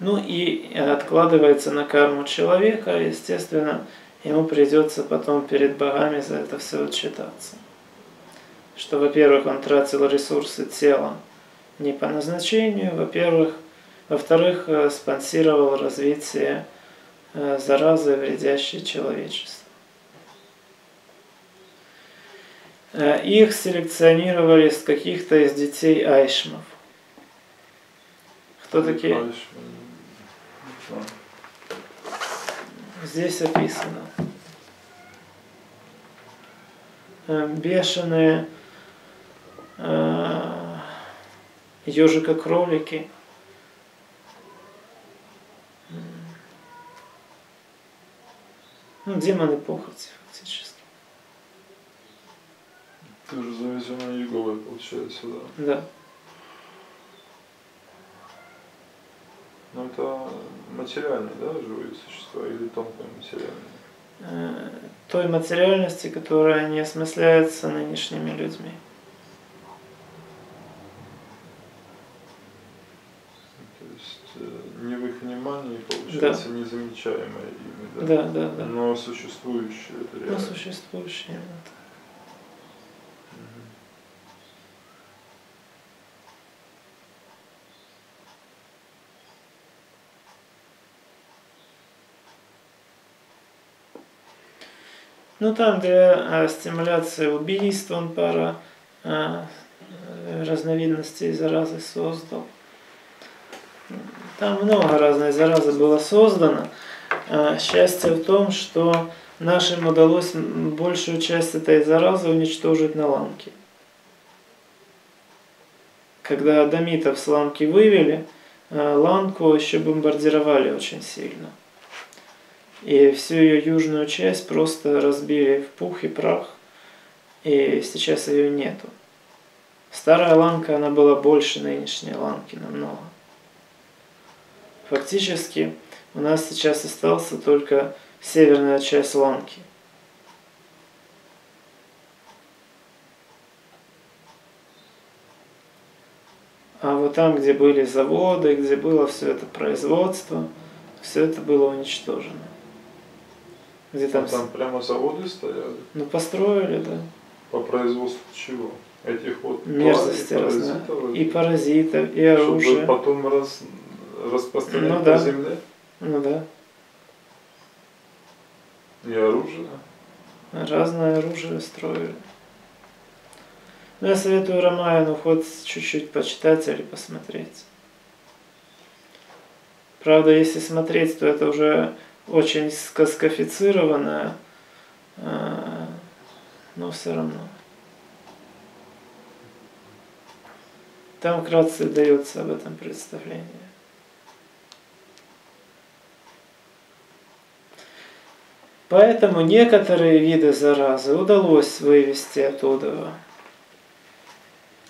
Ну и откладывается на карму человека, естественно, ему придется потом перед богами за это все отчитаться. Что, во-первых, он тратил ресурсы тела не по назначению, во-первых, во-вторых, э, спонсировал развитие э, заразы, вредящей человечеству. Э, их селекционировали с каких-то из детей айшмов. Кто такие? Здесь описано. Бешеные ежика-кролики. Ну, демоны похоти, фактически. Ты уже завезенная Еговой, получается, да? Да. Ну, это материальные, да, живые существа или тонкое материальное? Э, той материальности, которая не осмысляется нынешними людьми. внимание, получается, да. незамечаемое ими, да? Да, да, да. Но существующее это реально. Но существующее именно Ну, там для стимуляции убийств он пара разновидностей заразы создал. Там много разной заразы было создано. Счастье в том, что нашим удалось большую часть этой заразы уничтожить на ланке. Когда адамитов с ланки вывели, ланку еще бомбардировали очень сильно. И всю ее южную часть просто разбили в пух и прах. И сейчас ее нету. Старая ланка, она была больше нынешней ланки намного. Фактически у нас сейчас остался только северная часть Ланки. А вот там, где были заводы, где было все это производство, все это было уничтожено. Где там, а там прямо заводы стояли? Ну, построили, да. По производству чего? Этих вот мерзости паразитов, и паразитов, и оружия. Чтобы потом раз распространять ну, по да. земле? Ну да. И оружие? Разное оружие строили. Но я советую Ромаяну хоть чуть-чуть почитать или посмотреть. Правда, если смотреть, то это уже очень скоскофицированное, а, но все равно. Там вкратце дается об этом представление. Поэтому некоторые виды заразы удалось вывести оттуда,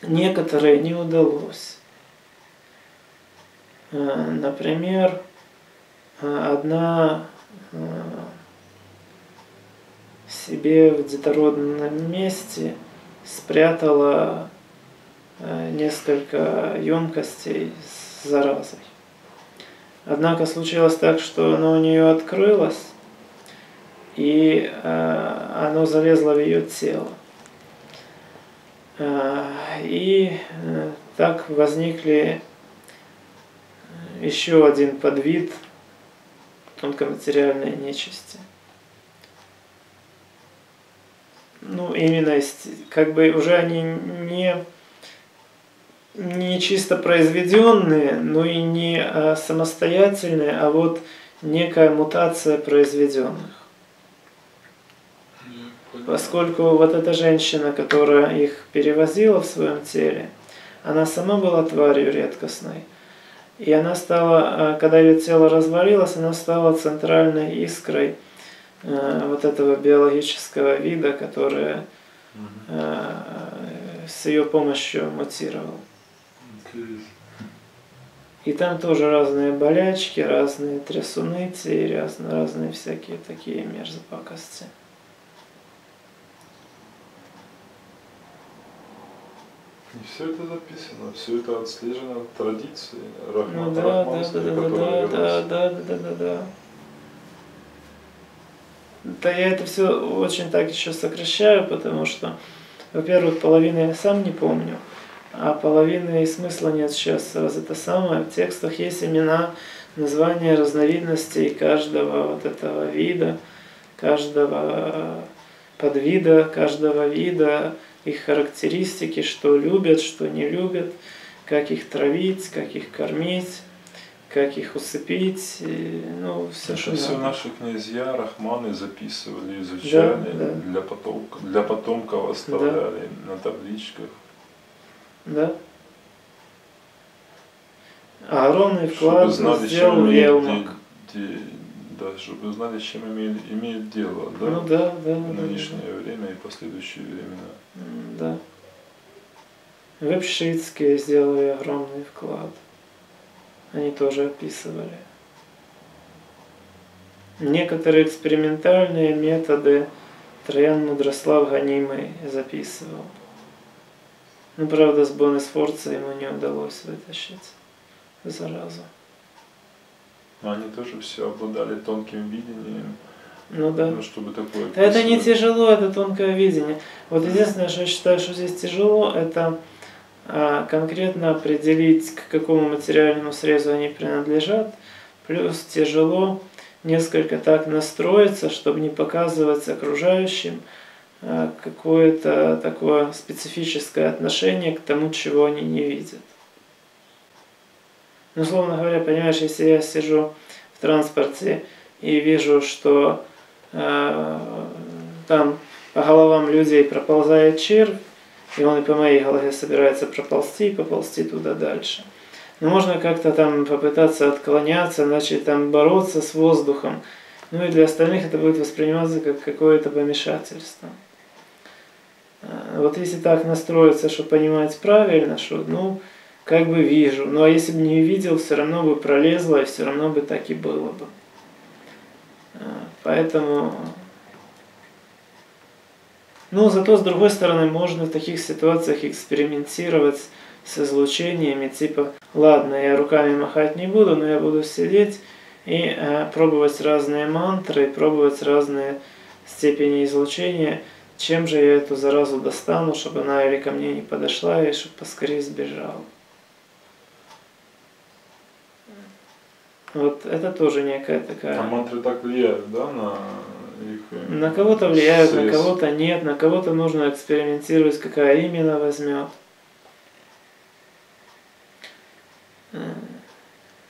некоторые не удалось. Э, например, э, одна э, себе в детородном месте спрятала несколько емкостей с заразой. Однако случилось так, что оно у нее открылось, и э, оно залезло в ее тело. Э, и э, так возникли еще один подвид тонкоматериальной нечисти. Ну, именно как бы уже они не, не чисто произведенные, но и не самостоятельные, а вот некая мутация произведенных поскольку вот эта женщина, которая их перевозила в своем теле, она сама была тварью редкостной. И она стала, а, когда ее тело развалилось, она стала центральной искрой э, вот этого биологического вида, который э, с ее помощью мутировал. И там тоже разные болячки, разные трясуны, разные, разные всякие такие мерзопакости. И все это записано, все это отслежено традицией. Рахмат, Ну да, да, да, да, да, которая да, велась. да, да, да, да, да. Да я это все очень так еще сокращаю, потому что, во-первых, половины я сам не помню, а половины и смысла нет сейчас. Раз это самое, в текстах есть имена, названия разновидностей каждого вот этого вида, каждого подвида, каждого вида, их характеристики, что любят, что не любят, как их травить, как их кормить, как их усыпить, и, ну, все, Это что все надо. наши князья, рахманы записывали, изучали, да. для, потомка, для потомков оставляли на табличках. Да. А огромный Чтобы вклад знали, сделал Велмак. де- де- да, чтобы знали, с чем имеет, имеет дело, да? Ну да, да, в да, да, нынешнее время и последующие времена. Да. Вебшитские сделали огромный вклад. Они тоже описывали. Некоторые экспериментальные методы Троян Мудрослав Ганимый записывал. Ну, правда, с Бонусфорца ему не удалось вытащить заразу. Но они тоже все обладали тонким видением, Ну да. ну, чтобы такое... Да это не тяжело, это тонкое видение. Вот единственное, что я считаю, что здесь тяжело, это а, конкретно определить, к какому материальному срезу они принадлежат. Плюс тяжело несколько так настроиться, чтобы не показывать окружающим а, какое-то такое специфическое отношение к тому, чего они не видят. Ну, условно говоря, понимаешь, если я сижу в транспорте и вижу, что э, там по головам людей проползает червь, и он и по моей голове собирается проползти и поползти туда дальше. Но можно как-то там попытаться отклоняться, начать там бороться с воздухом. Ну и для остальных это будет восприниматься как какое-то помешательство. Э, Вот если так настроиться, что понимать правильно, что ну как бы вижу, ну а если бы не видел, все равно бы пролезло, и все равно бы так и было бы. Э, Поэтому ну, зато, с другой стороны, можно в таких ситуациях экспериментировать с излучениями, типа, ладно, я руками махать не буду, но я буду сидеть и э, пробовать разные мантры, пробовать разные степени излучения, чем же я эту заразу достану, чтобы она или ко мне не подошла, и чтобы поскорее сбежала. Вот это тоже некая такая... А мантры так влияют, да, на их... э, На кого-то влияют, на кого-то нет, на кого-то нужно экспериментировать, какая именно возьмет. М.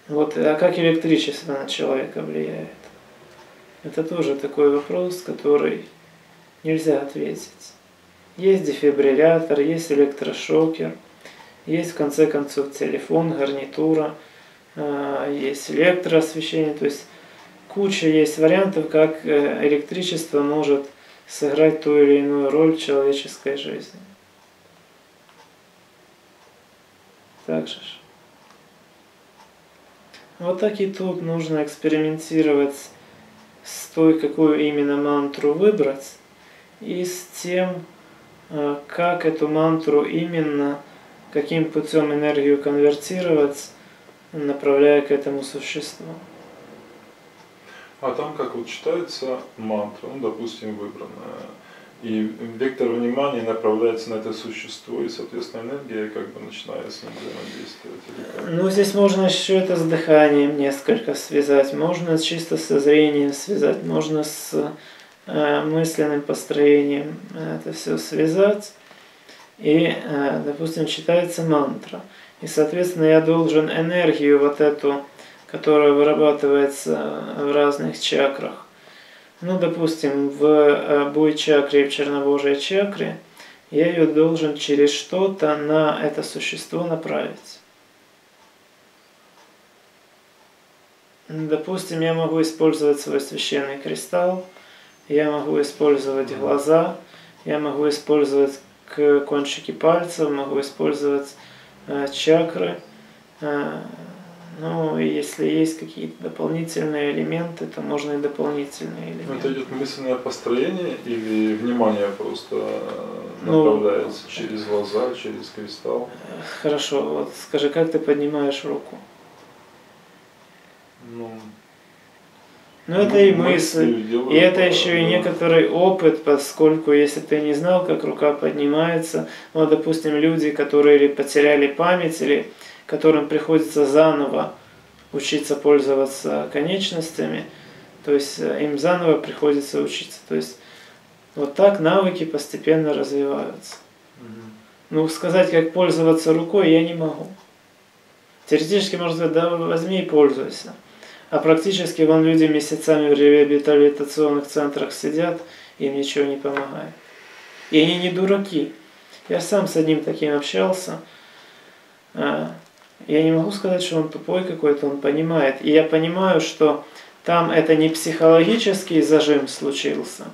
Вот, а как электричество на человека влияет? Это тоже такой вопрос, который нельзя ответить. Есть дефибриллятор, есть электрошокер, есть в конце концов телефон, гарнитура, есть электроосвещение, то есть куча есть вариантов, как э, электричество может сыграть ту или иную роль в человеческой жизни. Так же. Вот так и тут нужно экспериментировать с той, какую именно мантру выбрать, и с тем, э, как эту мантру именно, каким путем энергию конвертировать, направляя к этому существу. А там как вот читается мантра, ну, допустим, выбранная, и вектор внимания направляется на это существо, и, соответственно, энергия как бы начинает с ним взаимодействовать. Ну, здесь можно еще это с дыханием несколько связать, можно чисто со зрением связать, можно с э, мысленным построением это все связать. И, э, допустим, читается мантра. И, соответственно, я должен энергию вот эту, которая вырабатывается в разных чакрах, ну, допустим, в э, буй-чакре и в чернобожьей чакре, я ее должен через что-то на это существо направить. Допустим, я могу использовать свой священный кристалл, я могу использовать глаза, я могу использовать кончики пальцев, могу использовать чакры. Э, Ну, если есть какие-то дополнительные элементы, то можно и дополнительные Ну, элементы. Это идет мысленное построение или внимание просто Ну, направляется через глаза, через кристалл? Хорошо, вот скажи, как ты поднимаешь руку? Ну, Ну, это и мысль. И это еще и некоторый опыт, поскольку если ты не знал, как рука поднимается, ну, допустим, люди, которые или потеряли память, или которым приходится заново учиться пользоваться конечностями, то есть э, им заново приходится учиться. То есть вот так навыки постепенно развиваются. Ну, сказать, как пользоваться рукой, я не могу. Теоретически, можно сказать, да возьми и пользуйся. А практически вон люди месяцами в реабилитационных центрах сидят, им ничего не помогает. И они не дураки. Я сам с одним таким общался. А, Я не могу сказать, что он тупой какой-то, он понимает. И я понимаю, что там это не психологический зажим случился,